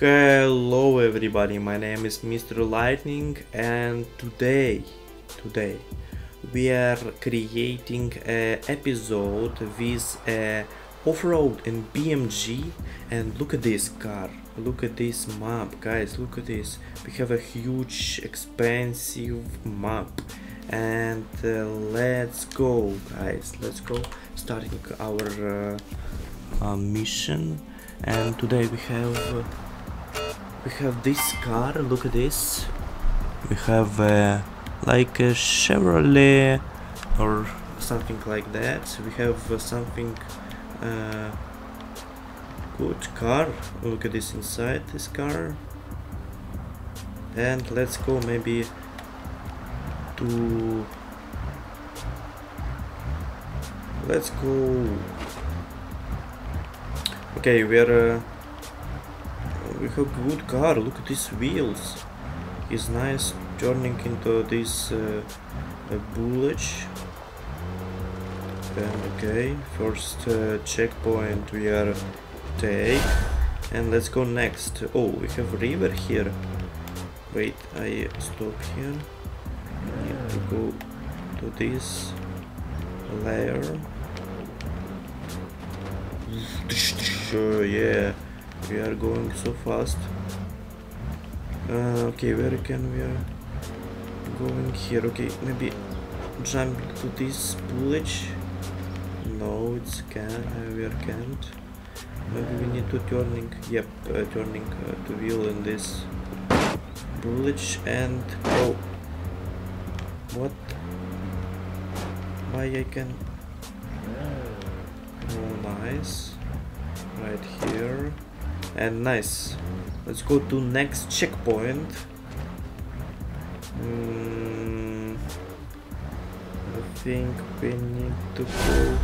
Hello everybody, my name is Mr. Lightning and today, today we are creating a episode with a off-road and BeamNG and look at this car, look at this map guys, look at this, we have a huge expensive map. And uh, let's go guys, let's go. Starting our uh, uh, mission. And today we have uh, we have this car look at this. We have uh, like a Chevrolet or something like that. We have uh, something uh, good car. Look at this inside this car. And let's go maybe to let's go. Okay we're uh, we have good car look at these wheels. It's nice turning into this uh, and okay first uh, checkpoint we are take. And let's go next. Oh we have river here. Wait I stop here. Need to go to this layer. Yeah we are going so fast. Uh, okay where can we are going here? Okay maybe jump to this bullet no it's can uh, we are can't. Maybe we need to turning yep uh, turning uh, to wheel in this bullet and oh what? Why I can? Oh nice. Right here and nice. Let's go to next checkpoint. Mm, I think we need to go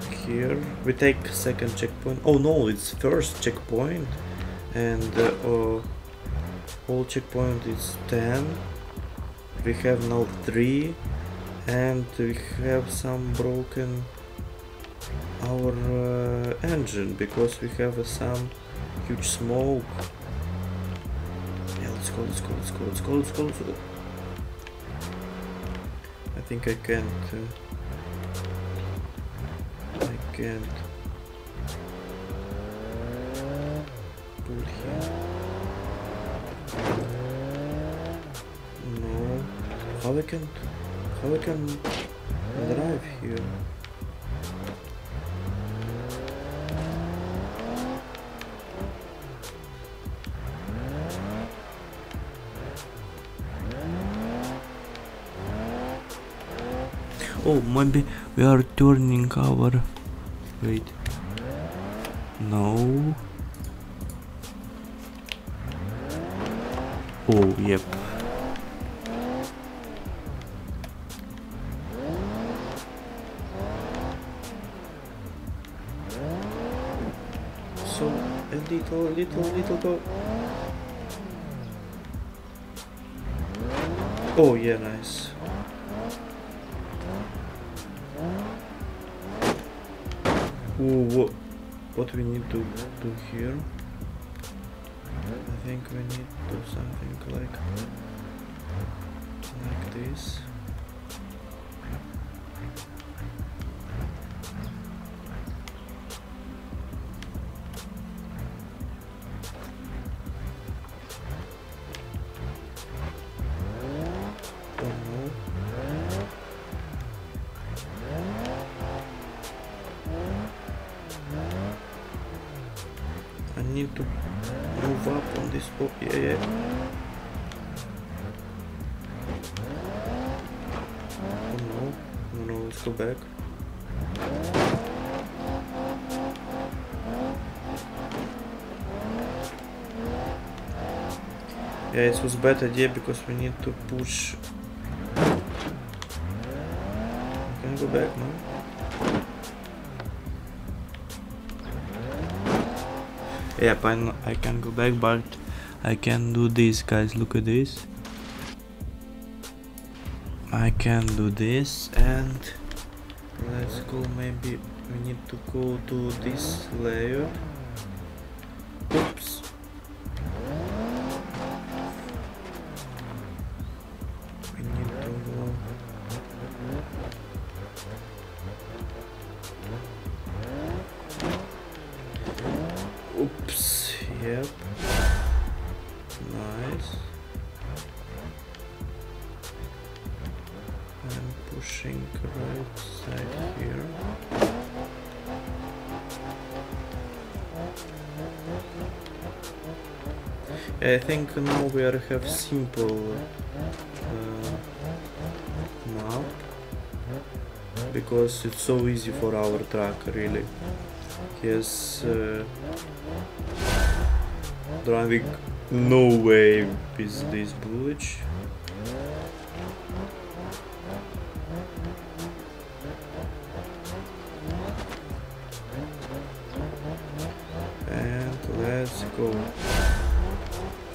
to here. We take second checkpoint. Oh no it's first checkpoint. And uh, uh, all checkpoint is 10 we have now 3 and we have some broken our uh, engine because we have uh, some huge smoke. Yeah, let's go, let's go, let's go, let's go, let's go, let's go. I think I can't. Uh, I can't. Here. No. How I can? How I can drive here? Oh, maybe we are turning our... Wait. No. Oh, yep. So, a little, little, little. Oh, yeah, nice. What we need to do here? I think we need to do something like like this. Need to move up on this oh yeah yeah. Oh no no no let's go back. Yeah it was bad idea because we need to push. Can I go back no Yep, I, I can go back, but I can do this, guys. Look at this. I can do this, and let's go. Maybe we need to go to this layer. Yep. Nice. I'm pushing right side here. I think now we are have simple uh, map because it's so easy for our truck really. Yes, uh, driving no way with this bridge. And let's go.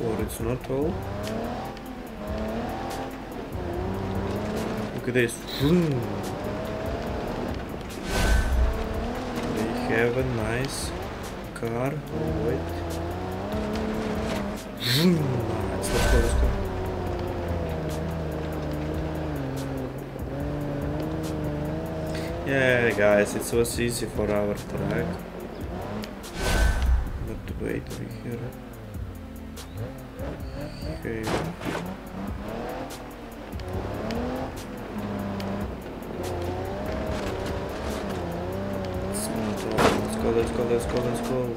Or it's not all. Look at this. Have a nice car. Wait. Hmm, Go. Yeah, guys, it was easy for our track. But wait, we here. Okay. Let's go, let's go, let's go.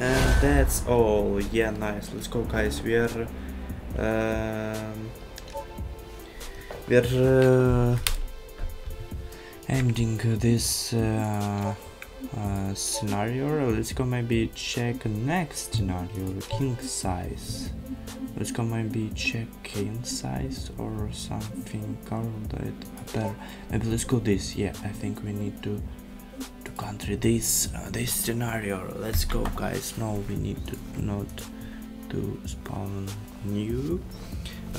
And that's all. Yeah, nice. Let's go, guys. We are. Um, we are uh, ending this uh, uh, scenario. Let's go maybe check next scenario, king size. Let's go maybe check king size or something called it upper. Maybe let's go this. Yeah, I think we need to to country this uh, this scenario. Let's go, guys. No, we need to not to spawn new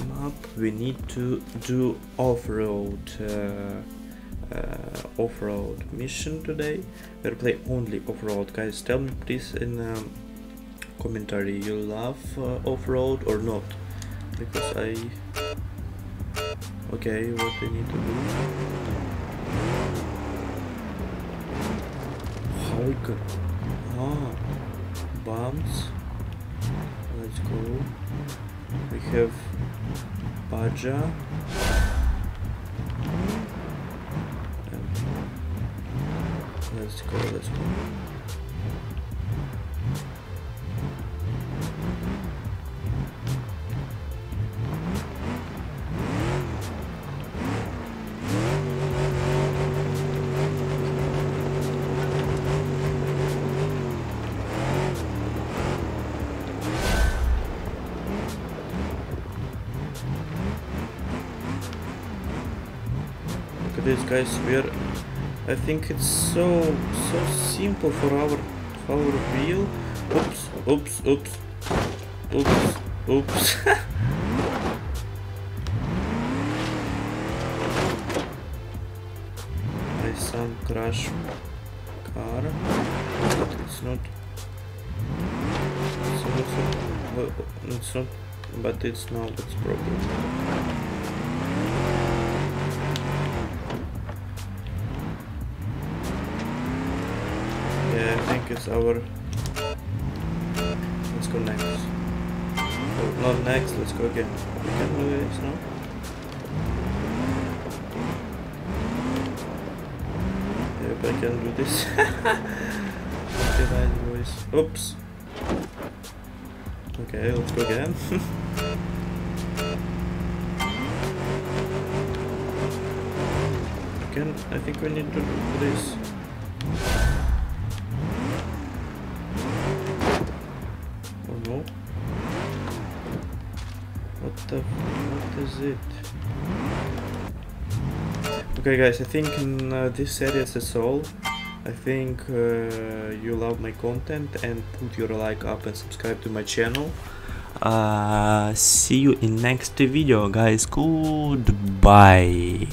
map. We need to do off-road. Uh, uh, off-road mission today. We'll play only off-road guys. Tell me please in um, commentary you love uh, off-road or not? Because I okay what we need to do? Can ah bumps let's go. We have Baja Let's go, let's go. Look at this guys, we're I think it's so so simple for our our wheel. Oops, oops, oops, oops, oops. My son crashed car, but it's not. It's not. It's not. But it's not its problem. Our. Let's go next. Oh, not next. Let's go again. We can do this now. Yep, I can do this. okay, nice boys. Oops. Okay, let's go again, I think we need to do this. The what is it? Okay guys, I think in uh, this series that's all. I think uh, you love my content and put your like up and subscribe to my channel. Uh, see you in next video guys. Goodbye.